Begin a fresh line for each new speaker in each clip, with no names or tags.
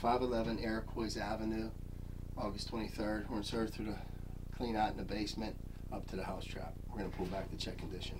511 Iroquois Avenue, August 23rd. We're inserted through the clean out in the basement up to the house trap. We're going to pull back the check condition.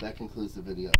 That concludes the video.